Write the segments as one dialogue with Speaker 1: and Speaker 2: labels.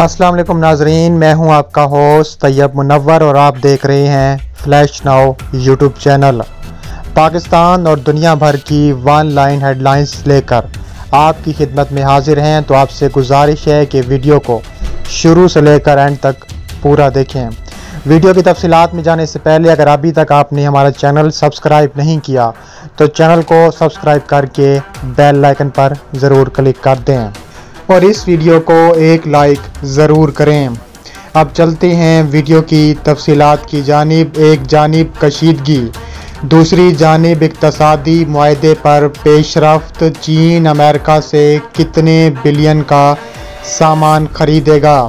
Speaker 1: अस्सलाम वालेकुम नाजरीन, मैं हूँ आपका होस्ट तैयब मुनवर और आप देख रहे हैं flash now YouTube channel Pakistan और दुनिया भर की वन लाइन हेडलाइंस लेकर आपकी खिदमत में हाजिर हैं तो आपसे गुजारिश है कि वीडियो को शुरू से लेकर एंड तक पूरा देखें। वीडियो की तफसीत में जाने से पहले अगर अभी तक आपने हमारा चैनल सब्सक्राइब नहीं किया तो चैनल को सब्सक्राइब करके बेल लाइकन पर ज़रूर क्लिक कर दें। और इस वीडियो को एक लाइक ज़रूर करें। अब चलते हैं वीडियो की तफसीत की जानब, एक जानब कशीदगी। दूसरी जानब इकतसादी माहे पर पेशरफ चीन अमेरिका से कितने बिलियन का सामान खरीदेगा?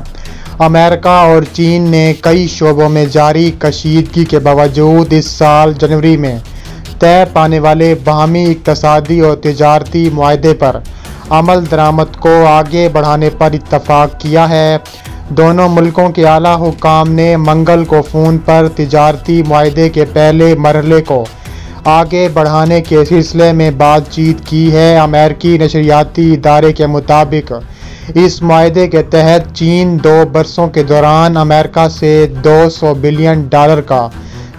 Speaker 1: अमेरिका और चीन ने कई शोबों में जारी कशीदगी के बावजूद इस साल जनवरी में तय पाने वाले बाहमी इकतसादी और तजारती माहे पर अमल दरामद को आगे बढ़ाने पर इतफाक़ किया है। दोनों मुल्कों के आला हुकाम ने मंगल को फ़ोन पर तजारती माहे के पहले मरहले को आगे बढ़ाने के सिलसिले में बातचीत की है। अमेरिकी नशरियाती इदारे के मुताबिक इस माहे के तहत चीन दो बरसों के दौरान अमेरिका से 200 बिलियन डॉलर का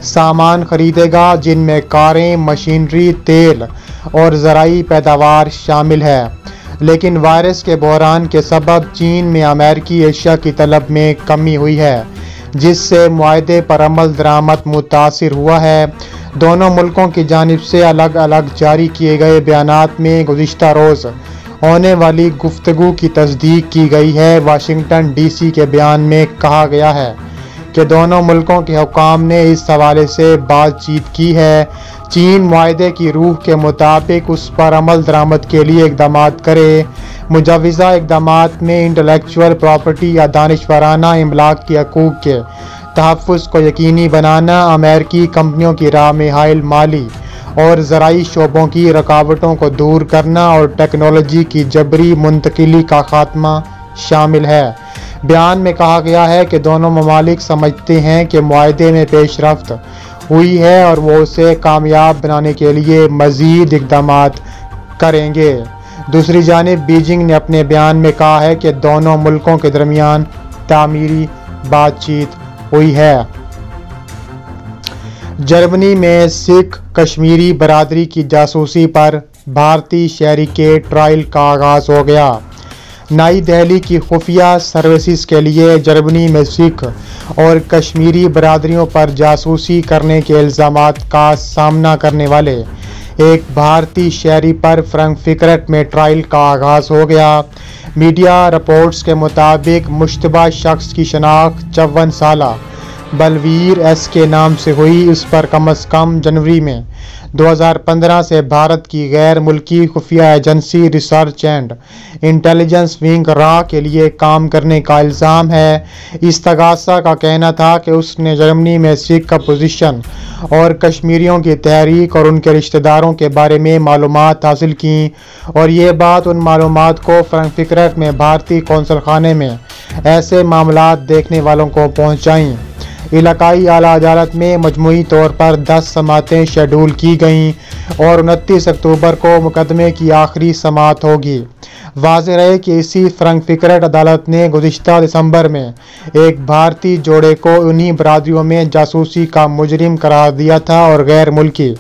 Speaker 1: सामान खरीदेगा, जिनमें कारें, मशीनरी, तेल और ज़राई पैदावार शामिल है। लेकिन वायरस के बहरान के सबब चीन में अमेरिकी एशिया की तलब में कमी हुई है, जिससे माहे पर अमल दरामद मुतासर हुआ है। दोनों मुल्कों की जानब से अलग अलग जारी किए गए बयान में गुज्त रोज़ होने वाली गुफ्तु की तस्दीक की गई है, वाशिंगटन डी सी के बयान में कहा गया है। कि दोनों मुल्कों के हुकाम ने इस हवाले से बातचीत की है। चीन माहे की रूह के मुताबिक उस पर अमल दरामद के लिए इकदाम करे। मुजवज़ा इकदाम में इंटलेक्चुअल प्रॉपर्टी या दानश्वराना इमलाक के हकूक़ के तहफ़ को यकीनी बनाना, अमेरिकी कंपनियों की राह में हायल माली और ज़राई शोबों की रुकावटों को दूर करना और टेक्नोलॉजी की जबरी मुंतकली का ख़ात्मा शामिल है। बयान में कहा गया है कि दोनों ममालिक समझते हैं कि माहे में पेशरफ हुई है और वो उसे कामयाब बनाने के लिए मज़ीद इकदाम करेंगे। दूसरी जानब, बीजिंग ने अपने बयान में कहा है कि दोनों मुल्कों के दरमियान तामीरी बातचीत हुई है। जर्मनी में सिख कश्मीरी बरदरी की जासूसी पर भारतीय शहरी के ट्रायल का आगाज़ हो गया। नई दिल्ली की खुफिया सर्विसेज़ के लिए जर्मनी में सिख और कश्मीरी बरदरीों पर जासूसी करने के इल्ज़ाम का सामना करने वाले एक भारतीय शहरी पर फ्रंक फिक्रट में ट्रायल का आगाज़ हो गया। मीडिया रिपोर्ट्स के मुताबिक मुशतबा शख्स की शनाख्त चौवन साल बलवीर एस के नाम से हुई उस पर कम अज़ कम जनवरी में। 2015 से भारत की गैर मुल्की खुफिया agency research and intelligence wing रा के लिए काम करने का इल्ज़ाम है। इस तगासा का कहना था कि उसने जर्मनी में सिख अपोजिशन और कश्मीरियों की तहरीक और उनके रिश्तेदारों के बारे में मालूम हासिल की और ये बात उन मालूम को फ्रैंकफिकरट में भारतीय कौंसल खाने में ऐसे मामला देखने वालों को पहुँचाईं। इलाकाई आला अदालत में मजमू तौर पर दस समातें शेड्यूल की गईं और उनतीस अक्टूबर को मुकदमे की आखिरी समात होगी। वाज रहे कि इसी फ्रंक फिक्रट अदालत ने गुज्त दिसंबर में एक भारतीय जोड़े को उन्हीं बरदरीों में जासूसी का मुजरिम करार दिया था और गैर मुल्की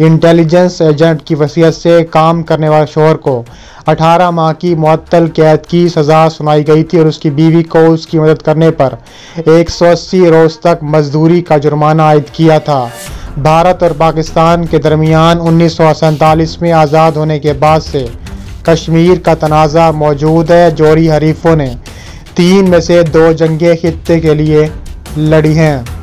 Speaker 1: इंटेलिजेंस एजेंट की वसीयत से काम करने वाले शोहर को 18 माह की मअतल कैद की सज़ा सुनाई गई थी और उसकी बीवी को उसकी मदद करने पर 180 रोज़ तक मजदूरी का जुर्माना आयद किया था। भारत और पाकिस्तान के दरमियान उन्नीस सौ सैंतालीस में आज़ाद होने के बाद से कश्मीर का तनाज़ा मौजूद है। जोरी हरीफों ने तीन में से दो जंगे खत्े के लिए लड़ी हैं।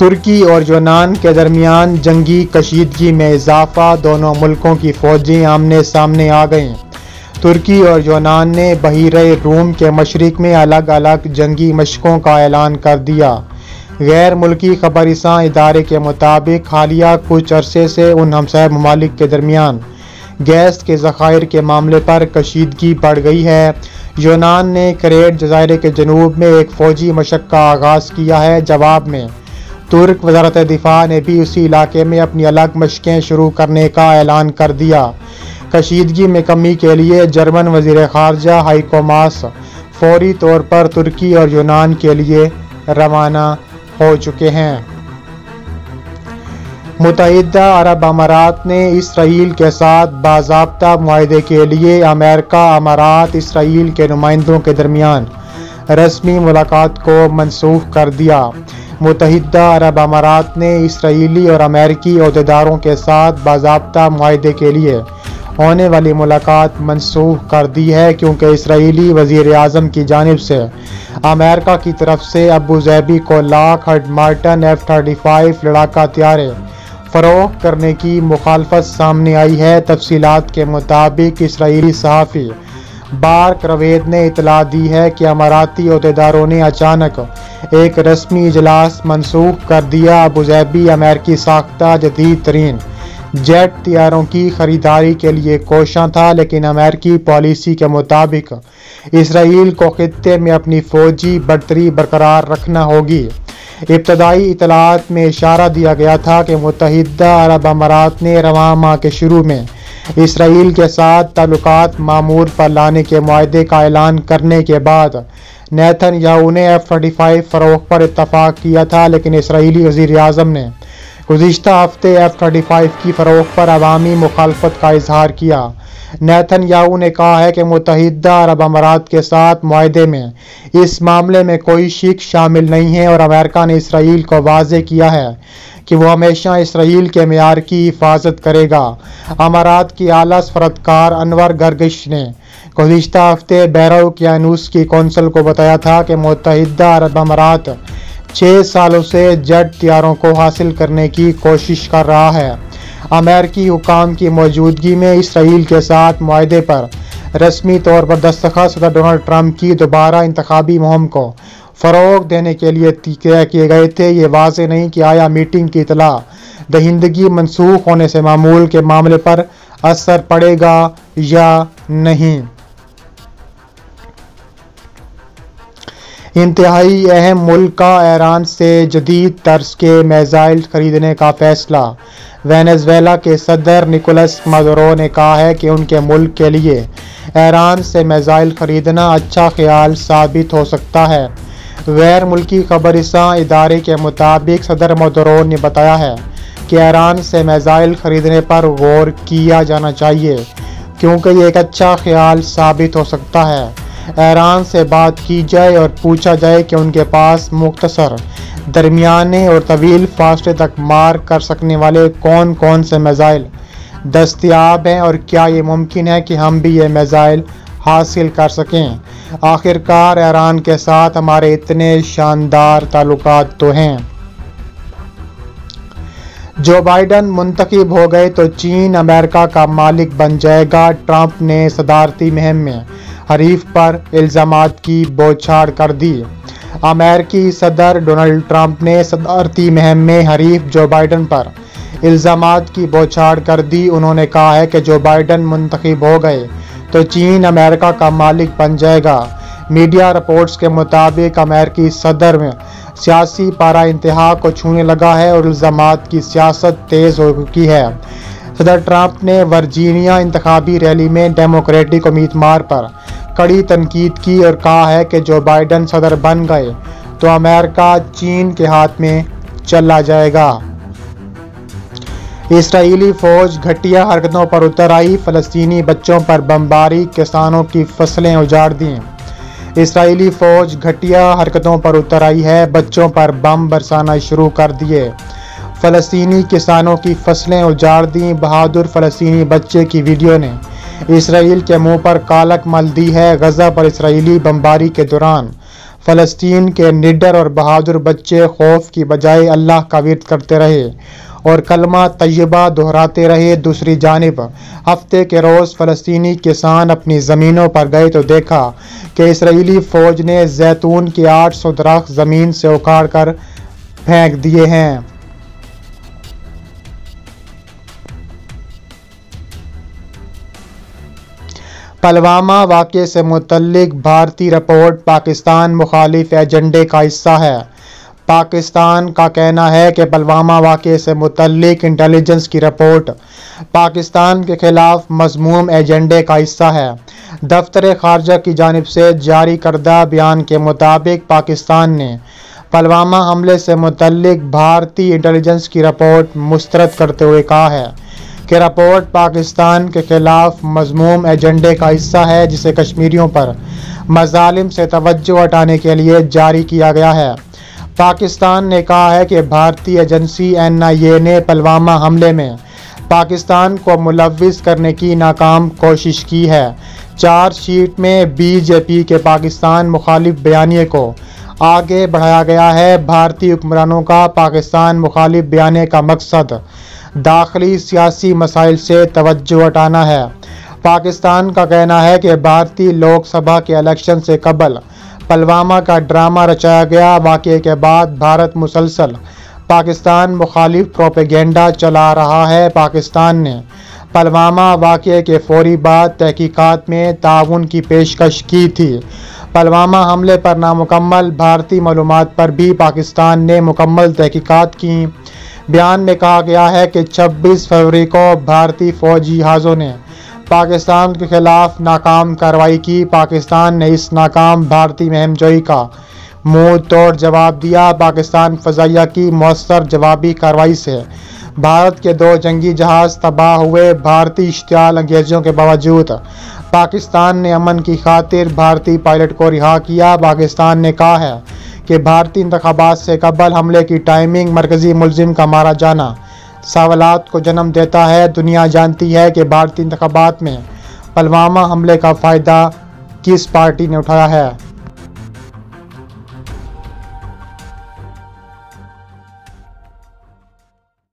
Speaker 1: तुर्की और यूनान के दरमियान जंगी कशीदगी में इजाफा, दोनों मुल्कों की फ़ौजें आमने सामने आ गईं। तुर्की और यूनान ने बहिर रूम के मशरक में अलग अलग जंगी मशकों का ऐलान कर दिया। गैर मुल्की खबरसां इदारे के मुताबिक हालिया कुछ अरसे से उन हमसाय ममालिक के दरमियान। गैस के ज़खायर के मामले पर कशीदगी बढ़ गई है। यूनान ने करेट जजायरे के जनूब में एक फ़ौजी मशक का आगाज़ किया है जवाब में। तुर्क वजारत दिफा ने भी उसी इलाके में अपनी अलग मशकें शुरू करने का ऐलान कर दिया। कशीदगी में कमी के लिए जर्मन वज़ीर खारजा हाइको मास फौरी तौर पर तुर्की और यूनान के लिए रवाना हो चुके हैं। मुतहदा अरब अमारात ने इसराइल के साथ बाबा माहे के लिए अमेरिका अमारात इसराइल के नुमाइंदों के दरमियान रस्मी मुलाकात को मनसूख कर दिया। मुतहदा अरब अमारात ने इसराइली और अमेरिकी अहदेदारों के साथ बाबा माहे के लिए होने वाली मुलाकात मनसूख कर दी है, क्योंकि इसराइली वज़ीर अजम की जानब से अमेरिका की तरफ़ से अबू जैबी को Lockheed Martin F thirty five लड़ाका त्यारे फ़रोग करने की मुखालफत सामने आई है। तफसीत के मुताबिक इसराइली सहाफ़ी बार रवेद ने इतला दी है कि अमाराती अहदेदारों ने अचानक एक रस्मी इजलास मनसूख कर दिया अबूजैबी अमेरिकी साख्ता जदीद तरीन। जेट तैयारों की खरीदारी के लिए कोशा था, लेकिन अमेरिकी पॉलिसी के मुताबिक इसराइल को खत्े में अपनी फौजी बढ़तरी बरकरार रखना होगी। इब्तदाई इतलात में इशारा दिया गया था कि मुतहदा अरब अमारात ने रवा माह के शुरू में इसराइल के साथ ताल्लुक मामूर पर लाने के माहे का ऐलान करने के बाद नैथन याहू ने एफ़ थर्टी फाइव फ़रोख पर इतफाक़ किया था, लेकिन इसराइली वज़ी अजम ने गुज्त हफ़्ते एफ़ थर्टी फाइव की फ़रोख पर अवामी मुखालफत का इजहार किया। नेथन याहू ने कहा है कि मुतहदा अरब अमारात के साथ माहे में इस मामले में कोई शिक शामिल नहीं है और अमेरिका ने इसराइल को वाज किया है कि वह हमेशा इसराइल के मैार की हिफाजत करेगा। अमारात की आला सफरतकार अनवर गर्गिश ने गुज्त हफ़्ते बैरव क्यानूस की कौंसल को बताया था कि मुतहदा अरब अमारात छः सालों से जट त्यारों को हासिल करने की कोशिश कर रहा है। अमेरिकी हुकाम की मौजूदगी में इसराइल के साथ माहे पर रस्मी तौर पर दस्तखत सदर डोनाल्ड ट्रंप की दोबारा इंतबी मुहम को फ़रोग देने के लिए तय किए गए थे। ये वाज नहीं कि आया मीटिंग की इतला दहिंदगी मनसूख होने से मामूल के मामले पर असर पड़ेगा या नहीं। इंतहाई अहम मुल्क का ईरान से जदीद तर्ज के मेज़ाइल ख़रीदने का फ़ैसला। वेनेजुएला के सदर निकोलस मदरो ने कहा है कि उनके मुल्क के लिए ईरान से मेज़ाइल ख़रीदना अच्छा ख्याल साबित हो सकता है। गैर मुल्की खबरसा इदारे के मुताबिक सदर मदरो ने बताया है कि ईरान से मेज़ाइल ख़रीदने पर गौर किया जाना चाहिए, क्योंकि ये एक अच्छा ख्याल साबित हो सकता है। ईरान से बात की जाए और पूछा जाए कि उनके पास मुख्तसर दरमियाने और तवील फासले तक मार कर सकने वाले कौन कौन से मिज़ाइल दस्तियाब हैं और क्या ये मुमकिन है कि हम भी ये मिज़ाइल हासिल कर सकें? आखिरकार ईरान के साथ हमारे इतने शानदार ताल्लुक तो हैं। जो बाइडन मुंतखब हो गए तो चीन अमेरिका का मालिक बन जाएगा, ट्रंप ने सदारती मुहिम में हरीफ पर इल्ज़ाम की बौछाड़ कर दी। अमेरिकी सदर डोनाल्ड ट्रंप ने सदारती मुहिम में हरीफ जो बाइडन पर इल्ज़ाम की बौछाड़ कर दी। उन्होंने कहा है कि जो बाइडन मुंतखब हो गए तो चीन अमेरिका का मालिक बन जाएगा। मीडिया रिपोर्ट्स के मुताबिक अमेरिकी सदर में सियासी पारा इंतहा को छूने लगा है और इल्ज़ाम की सियासत तेज़ हो चुकी है। सदर ट्रंप ने वर्जीनिया इंतबी रैली में डेमोक्रेटिक उम्मीदवार पर कड़ी तनकीद की और कहा है कि जो बाइडन सदर बन गए तो अमेरिका चीन के हाथ में चला जाएगा। इसराइली फौज घटिया हरकतों पर उतर आई, फ़लस्तनी बच्चों पर बमबारी, किसानों की फ़सलें उजाड़ दी। इसराइली फौज घटिया हरकतों पर उतर आई है, बच्चों पर बम बरसाना शुरू कर दिए। फ़लस्तनी किसानों की फ़सलें उजाड़ दी। बहादुर फ़लस्तनी बच्चे की वीडियो ने। इसराइल के मुँह पर कालक मल दी है गज़ा पर इसराइली बमबारी के दौरान। फ़लस्तीन के निडर और बहादुर बच्चे खौफ की बजाय अल्लाह का विरत करते रहे और कलमा तयबा दोहराते रहे दूसरी जानब। हफ़्ते के रोज़ फ़लस्तनी किसान अपनी ज़मीनों पर गए तो देखा कि इसराइली फ़ौज ने जैतून के 800 दरख्त ज़मीन से उखाड़ कर फेंक दिए हैं। पलवामा वाक़े से मुतलक भारतीय रिपोर्ट पाकिस्तान मुखालिफ एजेंडे का हिस्सा है। पाकिस्तान का कहना है कि पलवामा वाक़े से मुतलिक इंटेलिजेंस की रिपोर्ट पाकिस्तान के खिलाफ मजमूम एजेंडे का हिस्सा है। दफ्तर खारजा की जानब से जारी करदा बयान के मुताबिक पाकिस्तान ने पलवामा हमले से मुतलिक भारतीय इंटेलिजेंस की रिपोर्ट मुस्तरद करते हुए कहा है। कि रिपोर्ट पाकिस्तान के खिलाफ मजमूम एजेंडे का हिस्सा है, जिसे कश्मीरियों पर मजालिम से तवज्जो हटाने के लिए जारी किया गया है। पाकिस्तान ने कहा है कि भारतीय एजेंसी एन आई ए ने पुलवामा हमले में पाकिस्तान को मुलविस करने की नाकाम कोशिश की है। चार्जशीट में बीजेपी के पाकिस्तान मुखालिफ बयानी को आगे बढ़ाया गया है। भारतीय हुक्मरानों का पाकिस्तान मुखालिफ बयानी का मकसद दाखिली सियासी मसाइल से तवज्जो हटाना है। पाकिस्तान का कहना है कि भारतीय लोकसभा के इलेक्शन से कबल पलवामा का ड्रामा रचाया गया। वाक़े के बाद भारत मुसलसल पाकिस्तान मुखालिफ प्रोपेगेंडा चला रहा है। पाकिस्तान ने पलवामा वाक़े के फौरी बाद तहकीकात में ताउन की पेशकश की थी। पलवामा हमले पर नामुकम्मल, भारतीय मालूम पर भी पाकिस्तान ने मुकम्मल तहकीकात की। बयान में कहा गया है कि 26 फरवरी को भारतीय फौजी जहाज़ों ने पाकिस्तान के खिलाफ नाकाम कार्रवाई की। पाकिस्तान ने इस नाकाम भारतीय महमजोई का मुँह तोड़ जवाब दिया। पाकिस्तान फ़जाइया की मौसर जवाबी कार्रवाई से भारत के दो जंगी जहाज़ तबाह हुए। भारतीय इश्तियाल अंगेजियों के बावजूद पाकिस्तान ने अमन की खातिर भारतीय पायलट को रिहा किया। पाकिस्तान ने कहा है कि भारतीय इंतबात से कबल हमले की टाइमिंग मरकज़ी मुलजिम का मारा जाना। सवालत को जन्म देता है, दुनिया जानती है कि भारतीय इंतबात में पलवामा हमले का फ़ायदा किस पार्टी ने उठाया है।